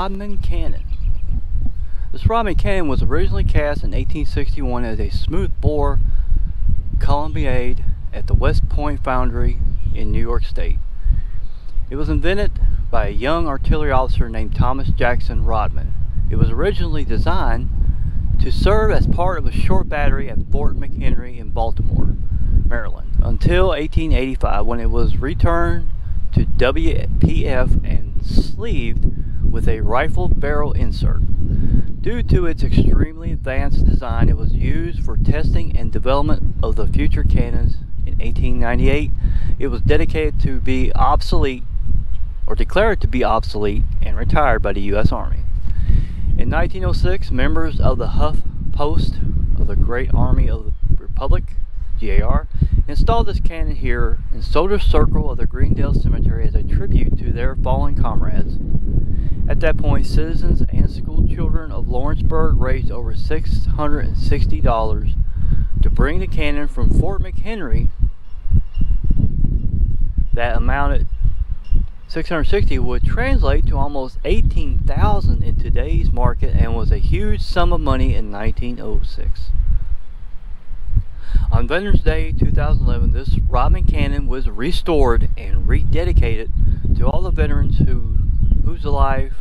1861, the Rodman Cannon. This Rodman Cannon was originally cast in 1861 as a smoothbore columbiad at the West Point Foundry in New York State. It was invented by a young artillery officer named Thomas Jackson Rodman. It was originally designed to serve as part of a shore battery at Fort McHenry in Baltimore, Maryland, until 1885 when it was returned to WPF and sleeved with a rifle barrel insert. Due to its extremely advanced design, it was used for testing and development of the future cannons. In 1898, it was dedicated to be obsolete or declared to be obsolete and retired by the U.S. Army. In 1906, members of the Huff Post of the Great Army of the Republic, GAR, installed this cannon here in Soldier Circle of the Greendale Cemetery as a tribute to their fallen comrades. At that point, citizens and school children of Lawrenceburg raised over $660 to bring the cannon from Fort McHenry that amounted 660 would translate to almost 18,000 in today's market and was a huge sum of money in 1906. On Veterans Day 2011, this Rodman Cannon was restored and rededicated to all the veterans who who's alive,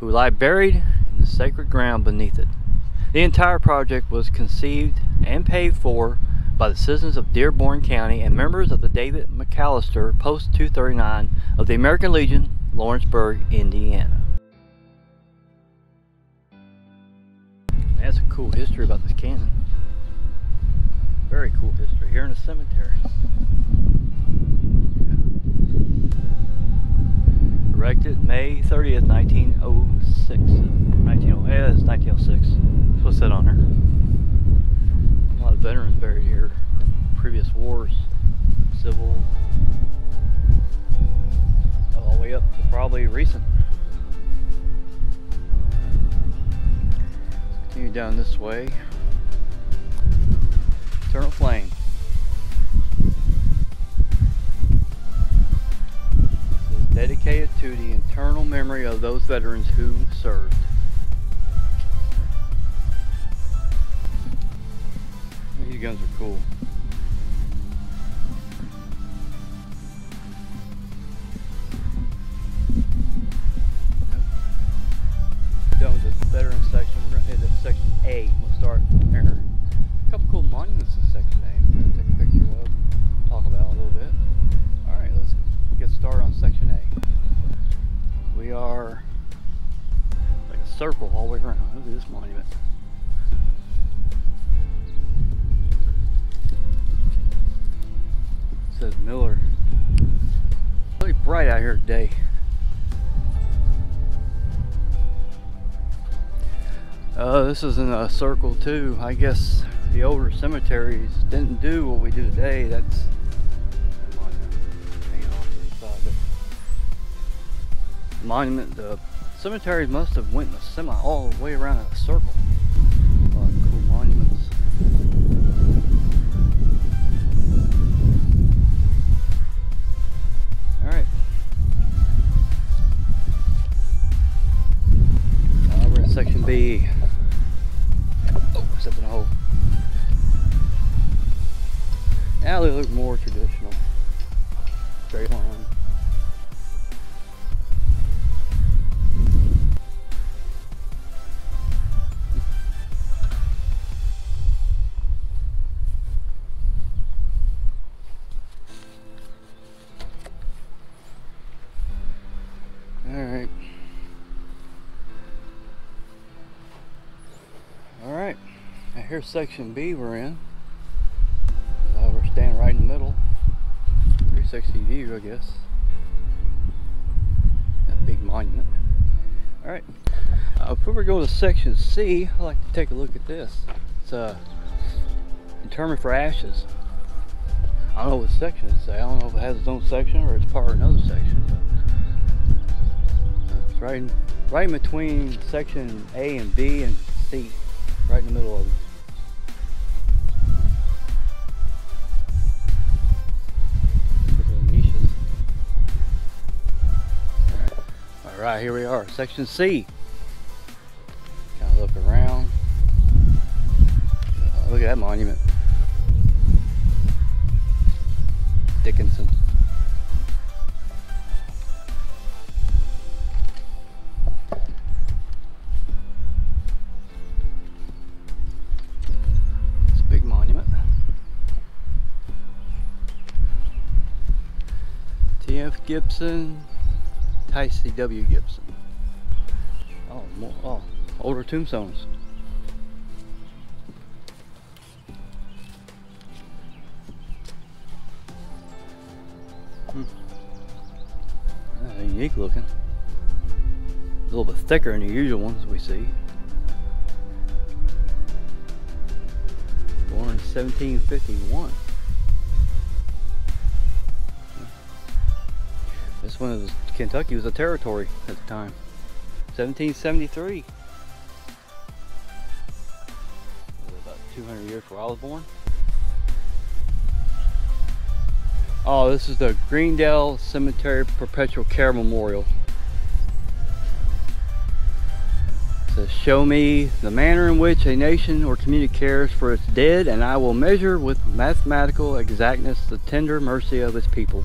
who lie buried in the sacred ground beneath it. The entire project was conceived and paid for by the citizens of Dearborn County and members of the David McAllister Post 239 of the American Legion, Lawrenceburg, Indiana. That's a cool history about this cannon. Very cool history here in the cemetery. Erected May 30th, 1906. 19, yeah, it's 1906. That's what's that on there. A lot of veterans buried here from previous wars, civil, all the way up to probably recent. Continue down this way. Eternal Flame. Dedicated to the eternal memory of those veterans who served. These guns are cool. This is in a circle too. I guess the older cemeteries didn't do what we do today. That's monument the cemeteries must have went in a semi all the way around in a circle. Here's section B we're in. Uh, we're standing right in the middle. 360 view, I guess. That big monument. Alright. Uh, before we go to section C, I'd like to take a look at this. It's uh, Interment for Ashes. I don't know what section it's at. I don't know if it has its own section or it's part of another section. But it's right in, right in between section A and B and C. Right in the middle of them. Alright, here we are, section C. Kind of look around. Uh, look at that monument. Dickinson. It's a big monument. T.F. Gibson, Tyce W. Gibson. Oh, more, oh, older tombstones. Hmm. Unique looking. A little bit thicker than the usual ones we see. Born in 1751. This one was Kentucky was a territory at the time. 1773. About 200 years before I was born. Oh, this is the Greendale Cemetery Perpetual Care Memorial. It says, show me the manner in which a nation or community cares for its dead, and I will measure with mathematical exactness the tender mercy of its people,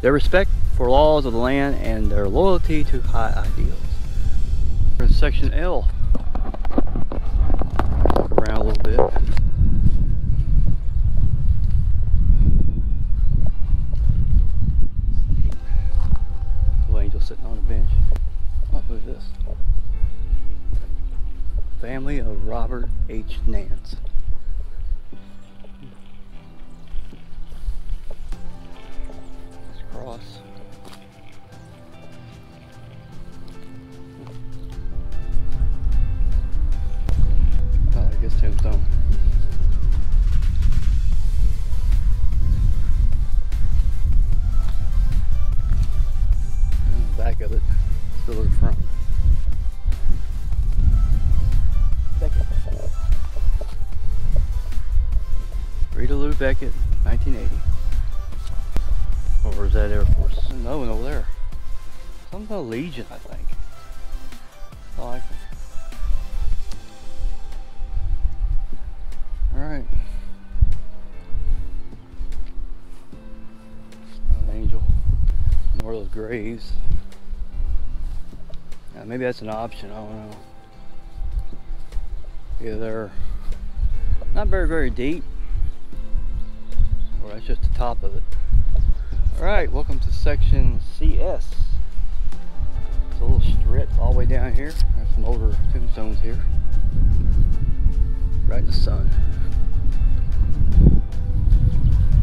their respect for laws of the land, and their loyalty to high ideals. We're in section L. Look around a little bit. Little angel sitting on a bench. Oh, who's this? Family of Robert H. Nance. 1980. Or is that Air Force? No one over there. Some kind of Legion, I think. I like it. Alright. An angel. More of those graves. Yeah, maybe that's an option, I don't know. Either they're not very, very deep, or that's just the top of it. Alright, welcome to section CS. It's a little strip all the way down here. There's some older tombstones here. Right in the sun.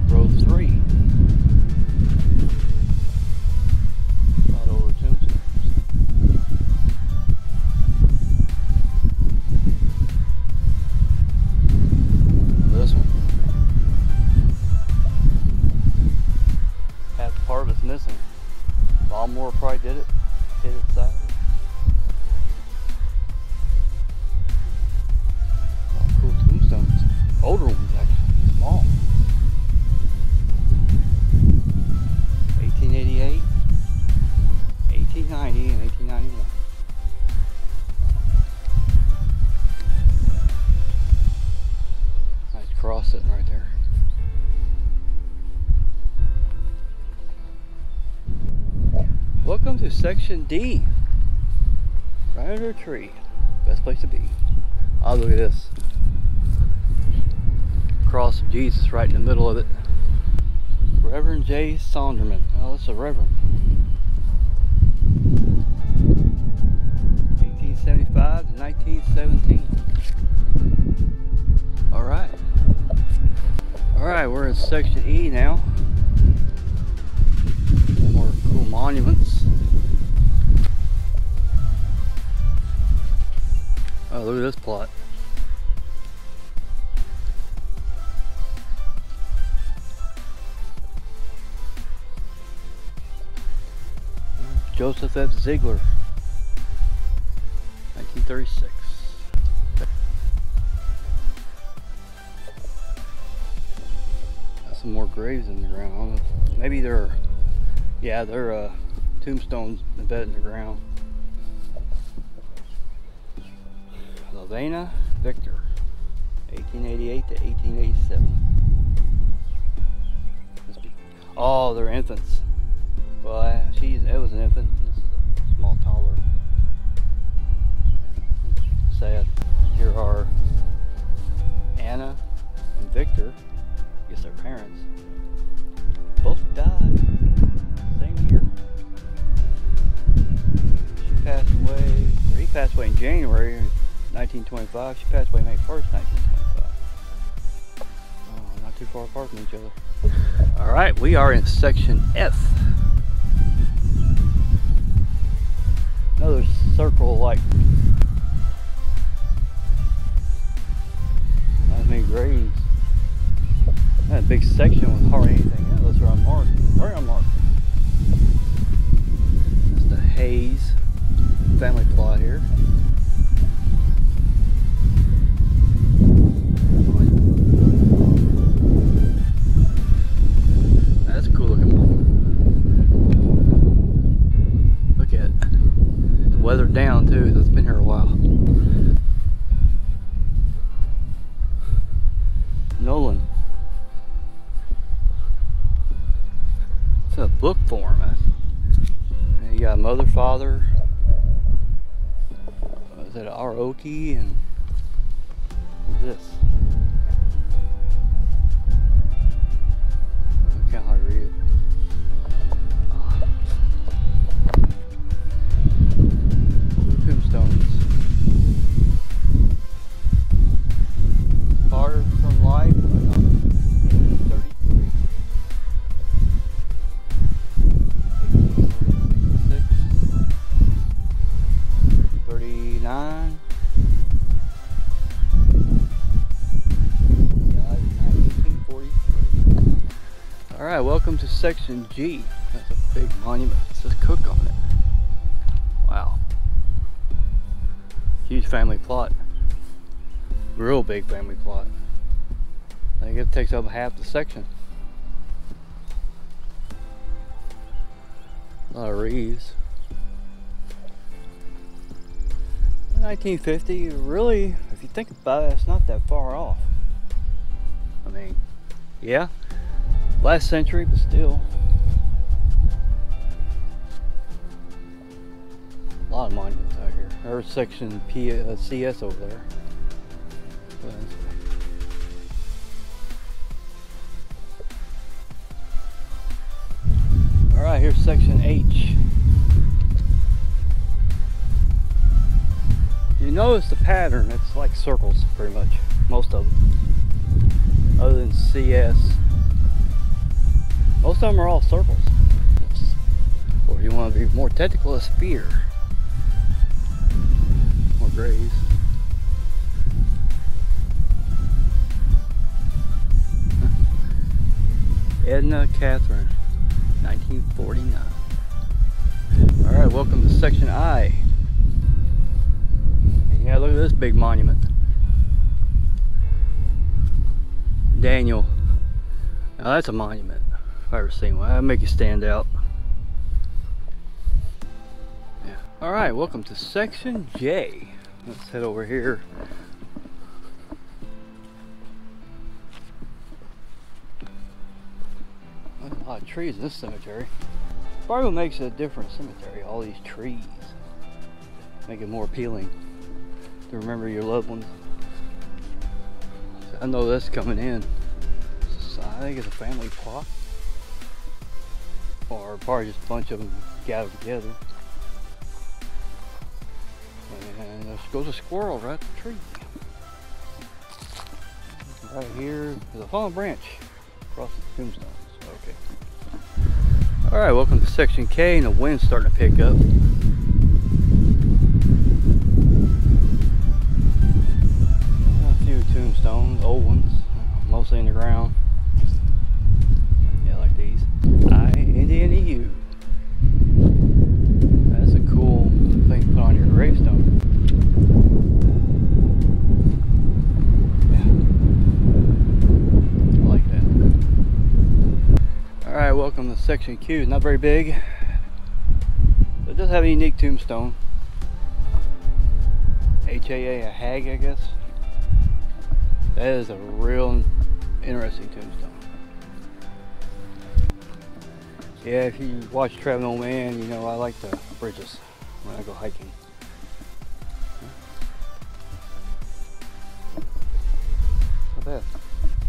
Row 3. Section D. Right under a tree. Best place to be. Oh, look at this. Cross of Jesus right in the middle of it. Reverend J. Sonderman. Oh, that's a reverend. 1875 to 1917. Alright. Alright, we're in section E now. More cool monuments. Oh, look at this plot. Joseph F. Ziegler, 1936. Got some more graves in the ground. Maybe they're, yeah, they're uh, tombstones embedded in the ground. Sylvana Victor, 1888 to 1887. Oh, they're infants. Well, she it was an infant. This is a small toddler. Sad. Here are Anna and Victor. I guess their parents. Both died same year. She passed away, or he passed away in January 1925. She passed away May 1st, 1925. Oh, not too far apart from each other. All right, we are in section F. Another circle like not many graves. That big section with hardly anything in unless they're unmarked. Or unmarked. That's the Hayes family plot here. And section G. That's a big monument. It says Cook on it. Wow. Huge family plot. Real big family plot. I think it takes up half the section. A lot of reeds. 1950, really, if you think about it, it's not that far off. I mean, yeah, last century, but still. A lot of monuments out here. There's section P, uh, CS over there. All right, here's section H. You notice the pattern, it's like circles pretty much, most of them. Other than CS. Most of them are all circles. Or you want to be more technical, a sphere. More grays. Edna Catherine, 1949. Alright, welcome to section I. And yeah, look at this big monument. Daniel. Now that's a monument. If I ever seen one. That'll make you stand out. Yeah. Alright, welcome to section J. Let's head over here. A lot of trees in this cemetery. Probably makes it a different cemetery, all these trees. Make it more appealing to remember your loved ones. I know that's coming in. I think it's a family plot. Or probably just a bunch of them gathered together. And there goes a squirrel right the tree. Right here is a fallen branch across the tombstones. Okay. Alright, welcome to section K and the wind's starting to pick up. A few tombstones, old ones, mostly in the ground. Indian EU. That's a cool thing to put on your gravestone. Yeah. I like that. Alright, welcome to section Q. Not very big. It does have a unique tombstone. HAA, a hag, I guess. That is a real interesting tombstone. Yeah, if you watch Traveling Old Man, you know I like the bridges when I go hiking. Not bad.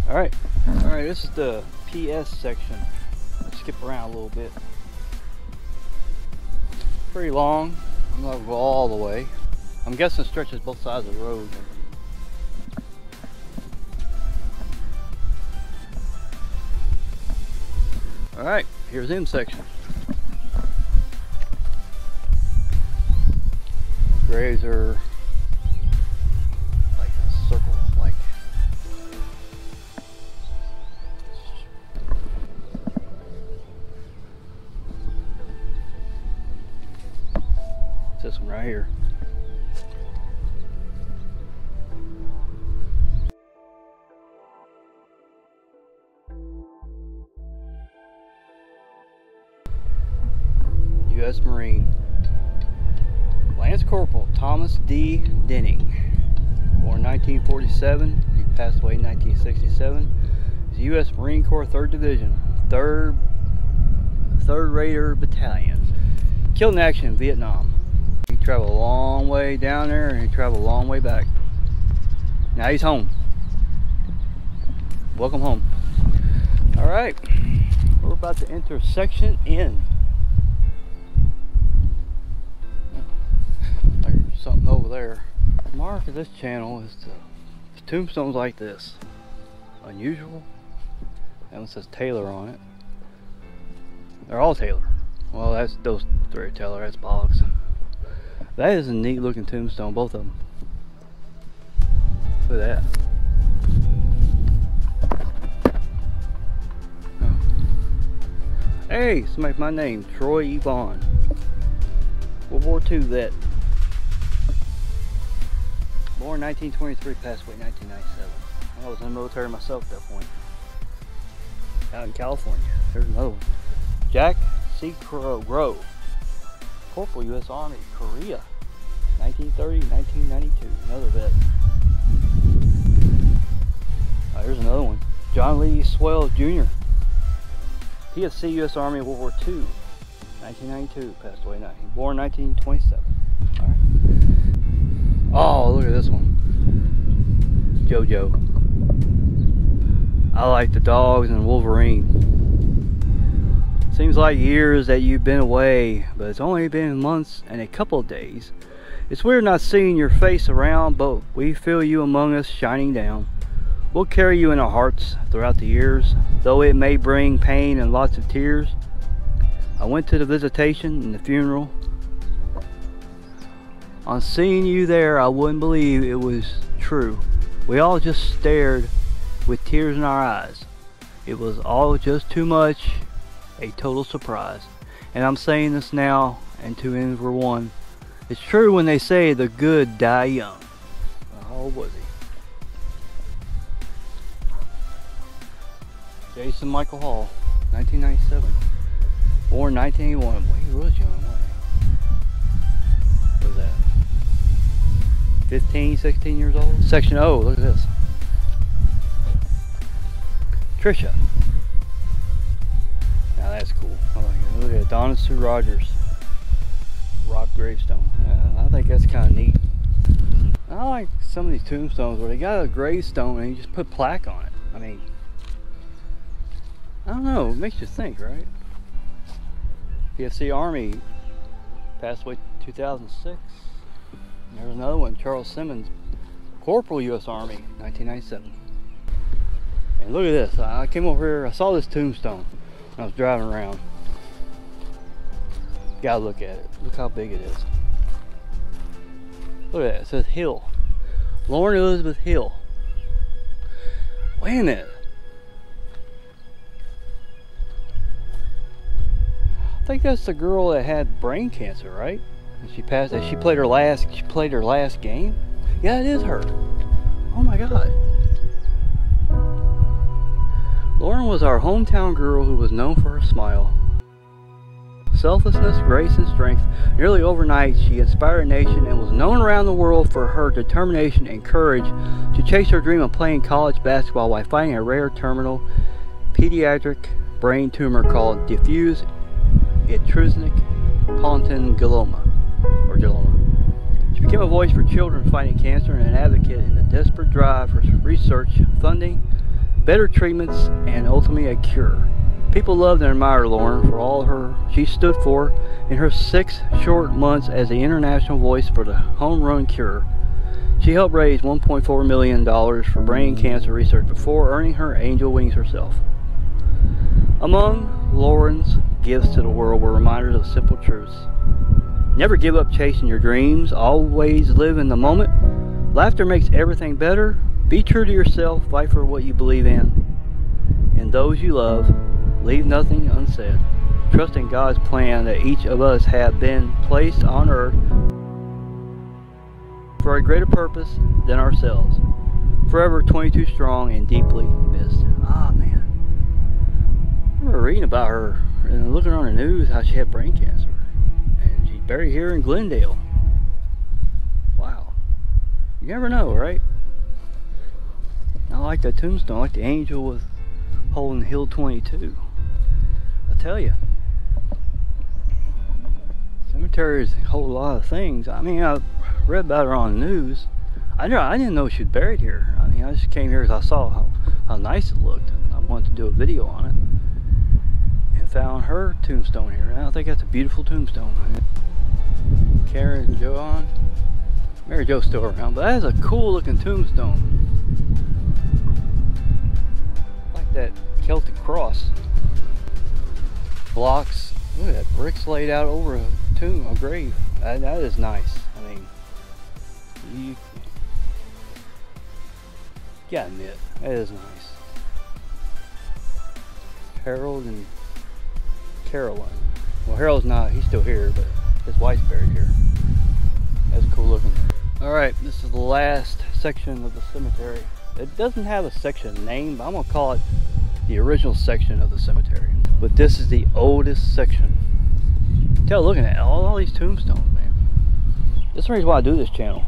Alright, alright, this is the PS section. Let's skip around a little bit. Pretty long. I'm gonna go all the way. I'm guessing it stretches both sides of the road. Alright, here's M section. Graves are like a circle, like this one right here. Thomas G. Denning. Born 1947, he passed away in 1967. He's U.S. Marine Corps 3rd Division, 3rd, 3rd Raider Battalion. Killed in action in Vietnam. He traveled a long way down there and he traveled a long way back. Now he's home. Welcome home. All right, we're about to enter section N. there. The mark of this channel is the tombstones like this. Unusual. That one says Taylor on it. They're all Taylor. Well, that's those three Taylor. That's bollocks. That is a neat looking tombstone, both of them. Look at that. Hey, somebody my name, Troy Yvonne. World War II vet. Born 1923, passed away 1997. I was in the military myself at that point. Out in California. There's another one. Jack C. Grove. Corporal U.S. Army, Korea. 1930, 1992. Another vet. Here's another one. John Lee Swell Jr. PFC U.S. Army World War II. 1992. Passed away. Born 1927. Oh, look at this one. JoJo. I like the dogs and Wolverine. Seems like years that you've been away, but it's only been months and a couple of days. It's weird not seeing your face around, but we feel you among us shining down. We'll carry you in our hearts throughout the years, though it may bring pain and lots of tears. I went to the visitation and the funeral. On seeing you there, I wouldn't believe it was true. We all just stared with tears in our eyes. It was all just too much, a total surprise. And I'm saying this now, and two ends were one. It's true when they say the good die young. How old was he? Jason Michael Hall, 1997. Born 1981. Well, he was young, 15, 16 years old? Section O, look at this. Trisha. Now that's cool. Like. Look at Donna Sue Rogers. Rock gravestone. Uh, I think that's kind of neat. I like some of these tombstones where they got a gravestone and you just put plaque on it. I mean, I don't know. It makes you think, right? PFC Army passed away 2006. There's another one, Charles Simmons, Corporal U.S. Army, 1997. And look at this. I came over here, I saw this tombstone I was driving around. Gotta look at it. Look how big it is. Look at that. It says Hill. Lauren Elizabeth Hill. Wait a minute. I think that's the girl that had brain cancer, right? She passed. She played her last. She played her last game. Yeah, it is her. Oh my God. Lauren was our hometown girl who was known for her smile. selflessness, grace, and strength. Nearly overnight, she inspired a nation and was known around the world for her determination and courage to chase her dream of playing college basketball while fighting a rare terminal pediatric brain tumor called diffuse intrinsic pontine glioma, She became a voice for children fighting cancer and an advocate in the desperate drive for research, funding, better treatments, and ultimately a cure. People loved and admired Lauren for all her she stood for in her six short months as the international voice for the home run cure. She helped raise $1.4 million for brain cancer research before earning her angel wings herself. Among Lauren's gifts to the world were reminders of simple truths. Never give up chasing your dreams, always live in the moment. Laughter makes everything better. Be true to yourself, fight for what you believe in. And those you love, Leave nothing unsaid. Trust in God's plan that each of us have been placed on earth for a greater purpose than ourselves. Forever 22 strong and deeply missed. Ah, man. I remember reading about her and looking on the news how she had brain cancer. Buried here in Greendale. Wow. You never know, right? I like that tombstone, I like the angel with holding Hill 22 I tell you. Cemeteries hold a whole lot of things. I mean, I read about her on the news. I know I didn't know she was buried here. I mean, I just came here because I saw how, how nice it looked. I wanted to do a video on it. And found her tombstone here. And I think that's a beautiful tombstone. Karen Joan. Mary Jo's still around, but that's a cool looking tombstone. Like that Celtic cross blocks. Look at that, bricks laid out over a tomb, a grave. that, that is nice. I mean, you gotta admit, that is nice. Harold and Caroline. Well, Harold's not, he's still here, but his wife's buried here. That's cool looking. Alright, this is the last section of the cemetery. It doesn't have a section name, but I'm gonna call it the original section of the cemetery. But this is the oldest section. Tell, looking at all, all these tombstones, man. This is the reason why I do this channel.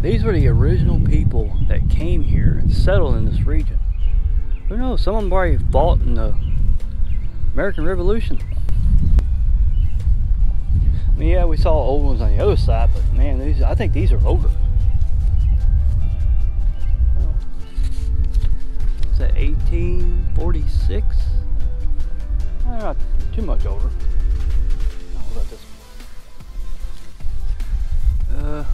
These were the original people that came here and settled in this region. Who knows, some of them probably fought in the American Revolution. I mean, yeah, we saw old ones on the other side, but man, these I think these are older. that 1846? Uh, not too much older. What about this? Uh,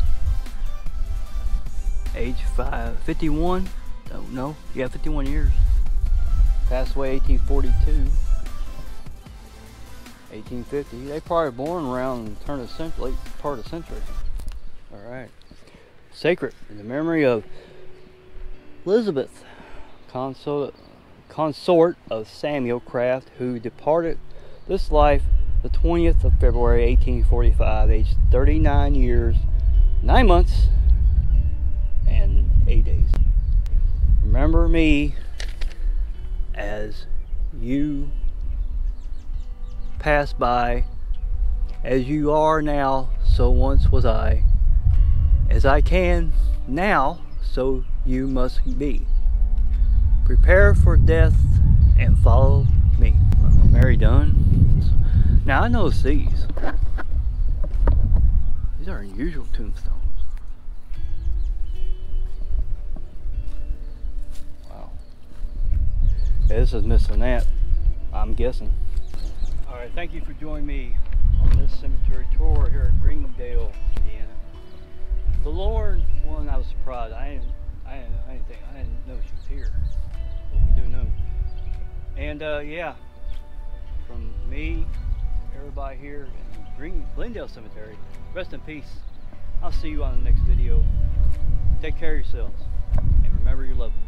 age five, 51? Oh, no, yeah, 51 years. Passed away 1842. 1850. They probably born around turn of century, late part of century. All right. Sacred in the memory of Elizabeth consort, consort of Samuel Craft, who departed this life the 20th of February 1845, aged 39 years, 9 months, and 8 days. Remember me as you pass by, as you are now, so once was I. As I can now, so you must be. Prepare for death and follow me. Mary Dunn. Now I know these. These are unusual tombstones. Wow. This is missing that. I'm guessing. Alright, thank you for joining me on this cemetery tour here at Greendale, Indiana. The Lauren one I was surprised. I didn't I didn't, think I didn't know she was here but we do know. And uh, yeah, from me, everybody here in Green Glendale Cemetery, rest in peace. I'll see you on the next video. Take care of yourselves and remember your loved ones.